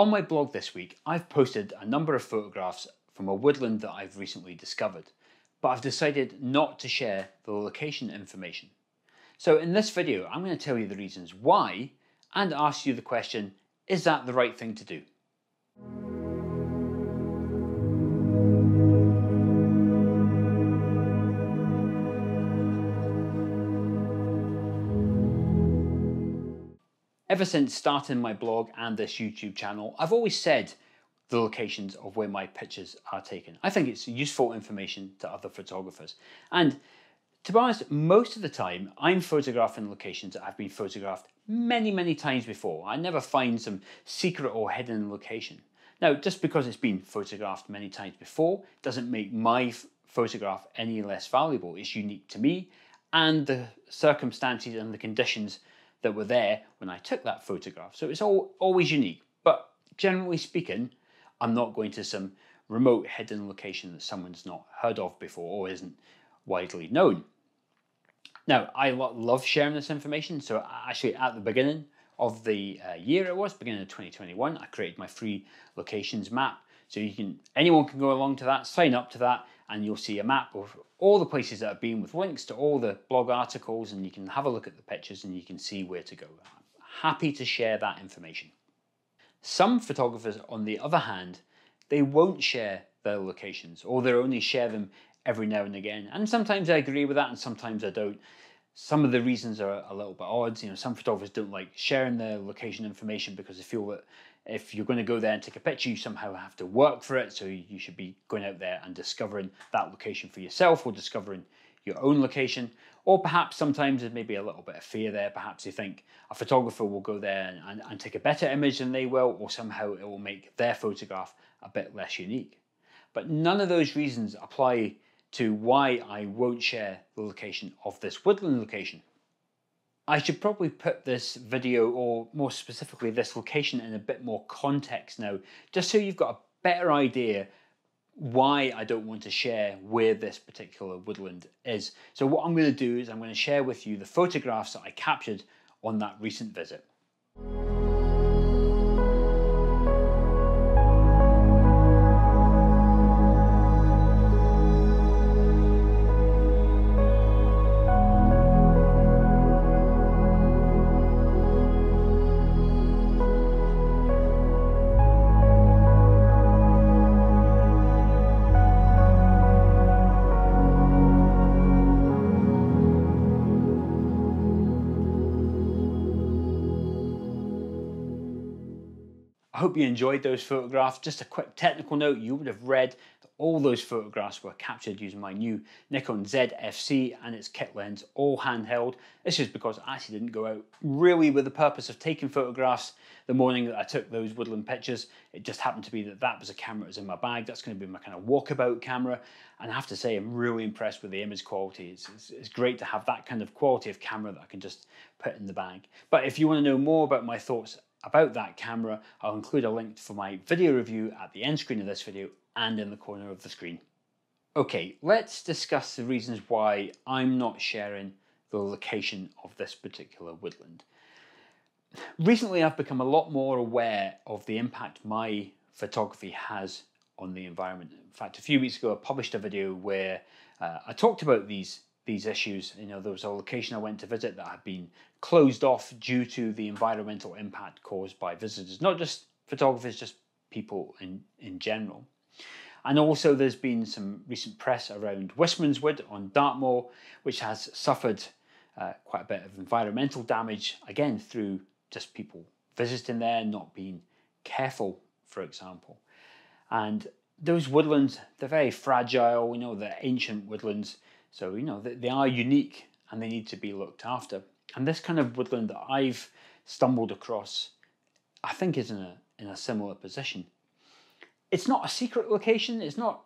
On my blog this week, I've posted a number of photographs from a woodland that I've recently discovered, but I've decided not to share the location information. So in this video, I'm going to tell you the reasons why and ask you the question, is that the right thing to do? Ever since starting my blog and this YouTube channel, I've always said the locations of where my pictures are taken. I think it's useful information to other photographers. And to be honest, most of the time I'm photographing locations that have been photographed many, many times before. I never find some secret or hidden location. Now, just because it's been photographed many times before doesn't make my photograph any less valuable. It's unique to me and the circumstances and the conditions that were there when I took that photograph. So it's all, always unique. But generally speaking, I'm not going to some remote hidden location that someone's not heard of before or isn't widely known. Now, I love sharing this information. So actually at the beginning of the uh, year it was, beginning of 2021, I created my free locations map. So you can anyone can go along to that, sign up to that, and you'll see a map of all the places that I've been with links to all the blog articles and you can have a look at the pictures and you can see where to go. I'm happy to share that information. Some photographers, on the other hand, they won't share their locations or they'll only share them every now and again. And sometimes I agree with that and sometimes I don't. Some of the reasons are a little bit odd. You know, some photographers don't like sharing their location information because they feel that if you're going to go there and take a picture, you somehow have to work for it. So you should be going out there and discovering that location for yourself or discovering your own location. Or perhaps sometimes there's maybe a little bit of fear there. Perhaps you think a photographer will go there and, and, and take a better image than they will, or somehow it will make their photograph a bit less unique. But none of those reasons apply to why I won't share the location of this woodland location. I should probably put this video, or more specifically this location, in a bit more context now, just so you've got a better idea why I don't want to share where this particular woodland is. So what I'm going to do is I'm going to share with you the photographs that I captured on that recent visit. Hope you enjoyed those photographs. Just a quick technical note, you would have read that all those photographs were captured using my new Nikon ZFC and its kit lens, all handheld. This is because I actually didn't go out really with the purpose of taking photographs the morning that I took those woodland pictures. It just happened to be that that was a camera that was in my bag. That's going to be my kind of walkabout camera. And I have to say, I'm really impressed with the image quality. It's, it's, it's great to have that kind of quality of camera that I can just put in the bag. But if you want to know more about my thoughts about that camera, I'll include a link for my video review at the end screen of this video and in the corner of the screen. Okay, let's discuss the reasons why I'm not sharing the location of this particular woodland. Recently, I've become a lot more aware of the impact my photography has on the environment. In fact, a few weeks ago, I published a video where uh, I talked about these these issues. You know, there was a location I went to visit that had been closed off due to the environmental impact caused by visitors, not just photographers, just people in, in general. And also there's been some recent press around Wistman's Wood on Dartmoor, which has suffered uh, quite a bit of environmental damage, again, through just people visiting there, not being careful, for example. And those woodlands, they're very fragile, you know, they're ancient woodlands. So, you know, they, are unique and they need to be looked after. And this kind of woodland that I've stumbled across, I think is in a, in a similar position. It's not a secret location. It's not,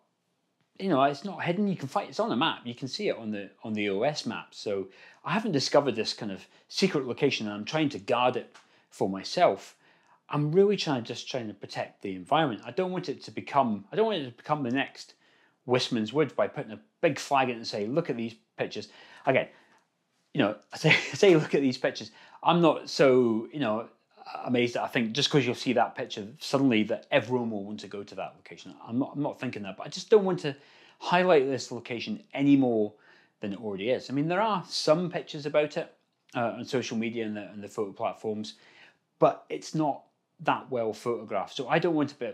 you know, it's not hidden. You can find it's on a map. You can see it on the on the OS map. So I haven't discovered this kind of secret location, and I'm trying to guard it for myself. I'm really trying just trying to protect the environment. I don't want it to become. I don't want it to become the next Wistman's Wood by putting a big flag in and say, look at these pictures. Again, you know, I say, I say look at these pictures. I'm not so, you know, amazed that I think just because you'll see that picture, suddenly that everyone will want to go to that location. I'm not, I'm not thinking that, but I just don't want to highlight this location any more than it already is. I mean, there are some pictures about it uh, on social media and the, and the photo platforms, but it's not that well photographed. So I don't want to be,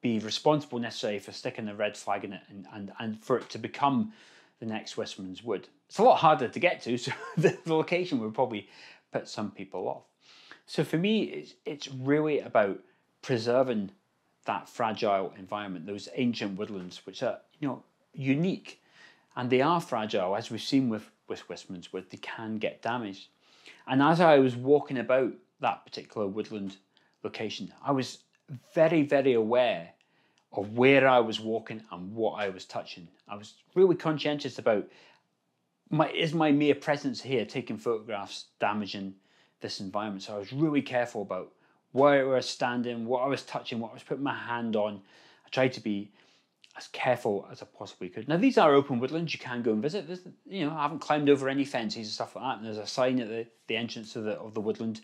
be responsible necessarily for sticking a red flag in it and, and, and for it to become the next Wistman's Wood. It's a lot harder to get to, so the, the location would probably put some people off. So for me, it's, it's really about preserving that fragile environment, those ancient woodlands, which are you know unique, and they are fragile, as we've seen with with Wistman's Wood. They can get damaged, and as I was walking about that particular woodland location, I was very very aware of where I was walking and what I was touching. I was really conscientious about my is my mere presence here taking photographs damaging this environment. So I was really careful about where I was standing, what I was touching, what I was putting my hand on. I tried to be as careful as I possibly could. Now these are open woodlands; you can go and visit. There's, you know, I haven't climbed over any fences and stuff like that. And there's a sign at the, the entrance of the of the woodland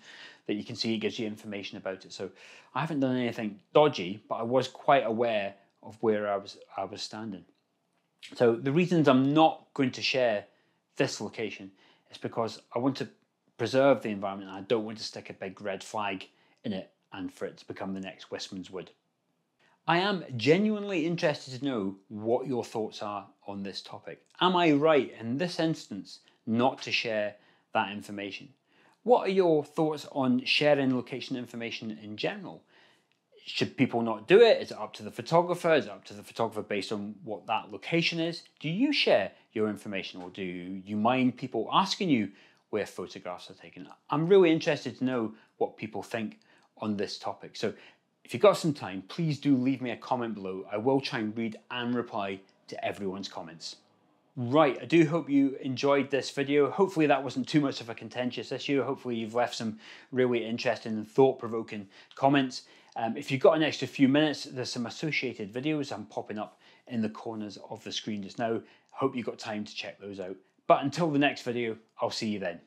that you can see. It gives you information about it. So I haven't done anything dodgy, but I was quite aware of where I was I was standing. So the reasons I'm not going to share this location is because I want to preserve the environment and I don't want to stick a big red flag in it and for it to become the next Wistman's Wood. I am genuinely interested to know what your thoughts are on this topic. Am I right in this instance not to share that information? What are your thoughts on sharing location information in general? Should people not do it? Is it up to the photographer? Is it up to the photographer based on what that location is? Do you share your information or do you mind people asking you where photographs are taken. I'm really interested to know what people think on this topic. So if you've got some time, please do leave me a comment below. I will try and read and reply to everyone's comments. Right, I do hope you enjoyed this video. Hopefully that wasn't too much of a contentious issue. Hopefully you've left some really interesting and thought-provoking comments. Um, if you've got an extra few minutes, there's some associated videos I'm popping up in the corners of the screen just now. Hope you've got time to check those out. But until the next video, I'll see you then.